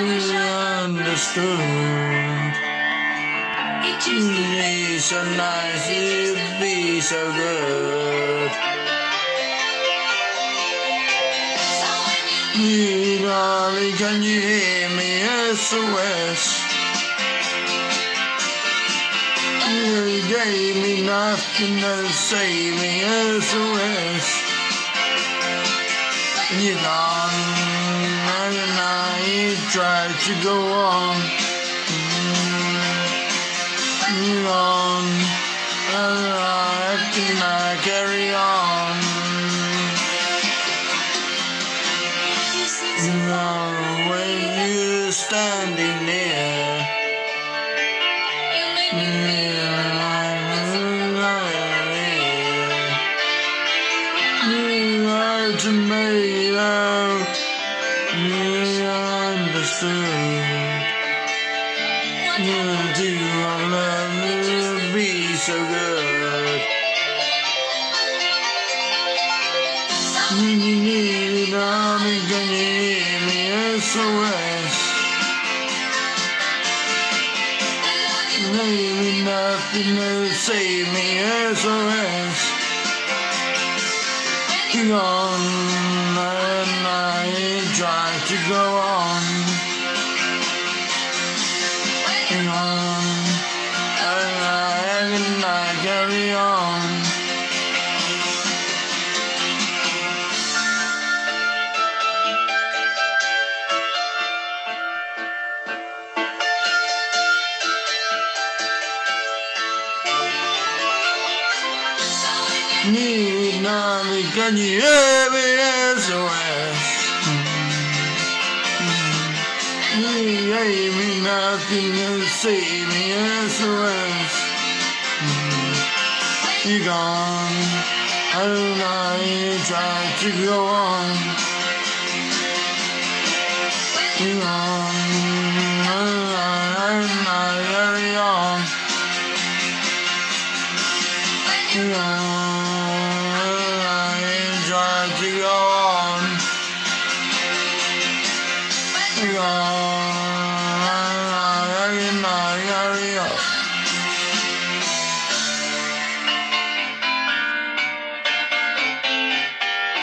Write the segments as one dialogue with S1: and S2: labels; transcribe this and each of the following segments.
S1: understood. Be so nice, it'd be so good. Hey, darling, can you hear me? SOS. You gave me nothing to save me. SOS. And you're gone, Mm, mm, and I tried to go on. You're gone, and I cannot carry on. You know, when you're standing there. You are to me, You understood. You do love me be so good. When You need darling, can you hear me? SOS. Maybe nothing to save me, SOS. Hang on, and I try to go on. You hear me? You nothing to save me, SOS. You gone, I try to go on. You gone,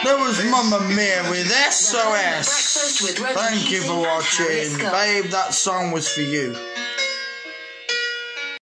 S1: That was Mamma Mia with SOS.
S2: Breakfast with Rosie
S1: Thank you for
S2: Keating and Harry
S1: watching. Babe, that song was for you.